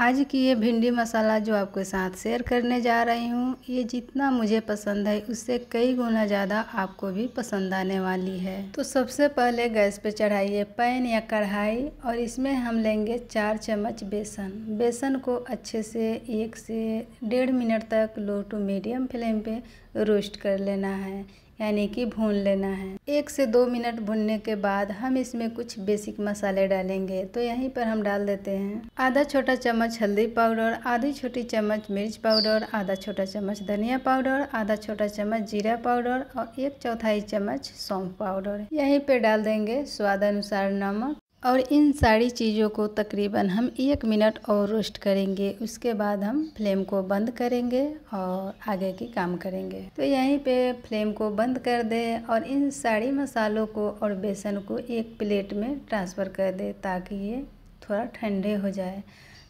आज की ये भिंडी मसाला जो आपके साथ शेयर करने जा रही हूँ, ये जितना मुझे पसंद है, उससे कई गुना ज़्यादा आपको भी पसंद आने वाली है। तो सबसे पहले गैस पे चढ़ाइए पैन या कढ़ाई और इसमें हम लेंगे चार चम्मच बेसन। बेसन को अच्छे से एक से डेढ़ मिनट तक लो टू मीडियम फ्लेम पे रोस्ट कर लेना है। यानी कि भून लेना है। एक से दो मिनट भुनने के बाद हम इसमें कुछ बेसिक मसाले डालेंगे। तो यहीं पर हम डाल देते हैं। आधा छोटा चम्मच हल्दी पाउडर, आधी छोटी चम्मच मिर्च पाउडर, आधा छोटा चम्मच धनिया पाउडर, आधा छोटा चम्मच जीरा पाउडर और एक चौथाई चम्मच सौंफ पाउडर। यहीं पर डाल देंगे स्वाद अनुसार नमक। और इन सारी चीज़ों को तकरीबन हम एक मिनट और रोस्ट करेंगे। उसके बाद हम फ्लेम को बंद करेंगे और आगे की काम करेंगे। तो यहीं पे फ्लेम को बंद कर दें और इन सारी मसालों को और बेसन को एक प्लेट में ट्रांसफ़र कर दें ताकि ये थोड़ा ठंडे हो जाए।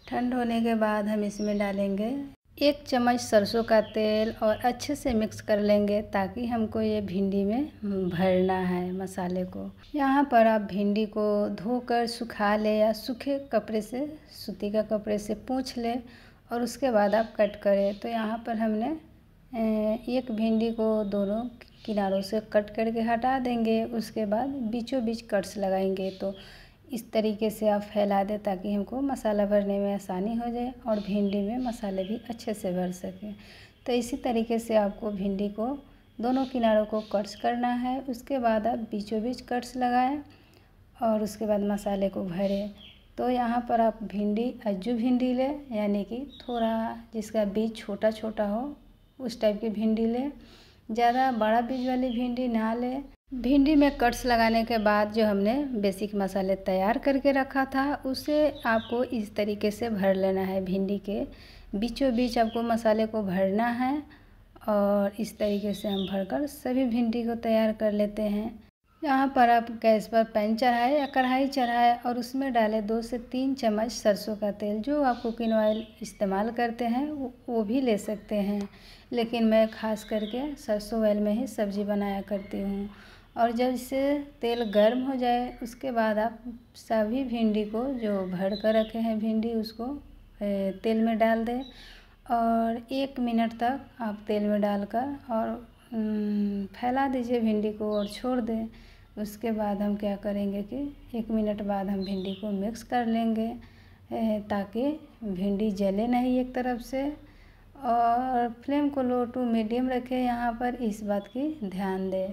ठंड होने के बाद हम इसमें डालेंगे एक चम्मच सरसों का तेल और अच्छे से मिक्स कर लेंगे ताकि हमको ये भिंडी में भरना है मसाले को। यहाँ पर आप भिंडी को धोकर सुखा ले या सूखे कपड़े से, सूती का कपड़े से पूछ ले और उसके बाद आप कट करें। तो यहाँ पर हमने एक भिंडी को दोनों किनारों से कट करके हटा देंगे। उसके बाद बीचों बीच कट्स लगाएँगे। तो इस तरीके से आप फैला दें ताकि हमको मसाला भरने में आसानी हो जाए और भिंडी में मसाले भी अच्छे से भर सकें। तो इसी तरीके से आपको भिंडी को दोनों किनारों को कट्स करना है, उसके बाद आप बीचों बीच कट्स लगाएँ और उसके बाद मसाले को भरें। तो यहाँ पर आप भिंडी अज्जू भिंडी लें, यानी कि थोड़ा जिसका बीज छोटा छोटा हो, उस टाइप की भिंडी लें। ज़्यादा बड़ा बीज वाली भिंडी ना लें। भिंडी में कट्स लगाने के बाद जो हमने बेसिक मसाले तैयार करके रखा था, उसे आपको इस तरीके से भर लेना है भिंडी के। बीचों बीच आपको मसाले को भरना है और इस तरीके से हम भरकर सभी भिंडी को तैयार कर लेते हैं। यहाँ पर आप गैस पर पैन चढ़ाए या कढ़ाई चढ़ाए और उसमें डालें दो से तीन चम्मच सरसों का तेल, जो आप कुकिंग ऑयल इस्तेमाल करते हैं, वो भी ले सकते हैं। लेकिन मैं ख़ास करके सरसों ऑयल में ही सब्ज़ी बनाया करती हूँ। और जब इसे तेल गर्म हो जाए, उसके बाद आप सभी भिंडी को जो भर कर रखे हैं भिंडी, उसको तेल में डाल दें और एक मिनट तक आप तेल में डालकर और फैला दीजिए भिंडी को और छोड़ दें। उसके बाद हम क्या करेंगे कि एक मिनट बाद हम भिंडी को मिक्स कर लेंगे ताकि भिंडी जले नहीं एक तरफ़ से। और फ्लेम को लो टू मीडियम रखें यहाँ पर, इस बात की ध्यान दें।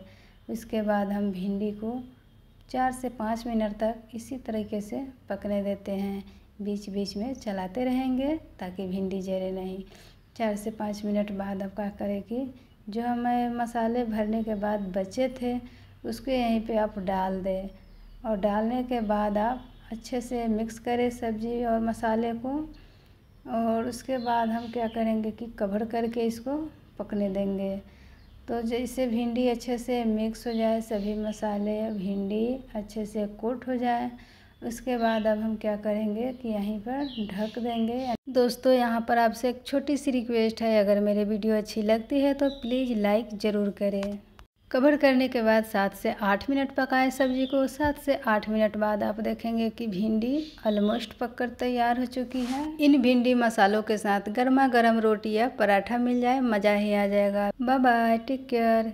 उसके बाद हम भिंडी को चार से पाँच मिनट तक इसी तरीके से पकने देते हैं। बीच बीच में चलाते रहेंगे ताकि भिंडी जले नहीं। चार से पाँच मिनट बाद अब क्या करें कि जो हमें मसाले भरने के बाद बचे थे, उसको यहीं पे आप डाल दें। और डालने के बाद आप अच्छे से मिक्स करें सब्ज़ी और मसाले को। और उसके बाद हम क्या करेंगे कि कवर करके इसको पकने देंगे। तो जैसे भिंडी अच्छे से मिक्स हो जाए, सभी मसाले भिंडी अच्छे से कोट हो जाए, उसके बाद अब हम क्या करेंगे कि यहीं पर ढक देंगे। दोस्तों, यहाँ पर आपसे एक छोटी सी रिक्वेस्ट है, अगर मेरे वीडियो अच्छी लगती है तो प्लीज़ लाइक ज़रूर करें। कवर करने के बाद सात से आठ मिनट पकाएँ सब्ज़ी को। सात से आठ मिनट बाद आप देखेंगे कि भिंडी ऑलमोस्ट पककर तैयार हो चुकी है। इन भिंडी मसालों के साथ गर्मा गर्म रोटी या पराठा मिल जाए, मज़ा ही आ जाएगा। Bye bye take care